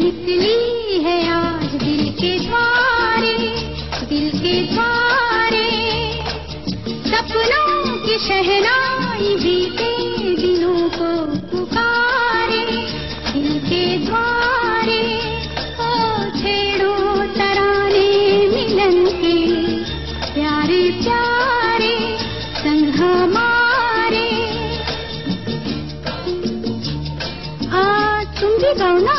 निकली। सपनों की शहनाई बीते दिनों को पुकारे दिल के द्वारे ओ छेड़ो तराने के प्यारे प्यारे संग हमारे। आ तुम भी गाओ ना।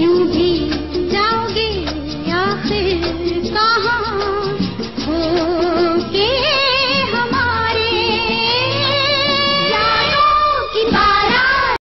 you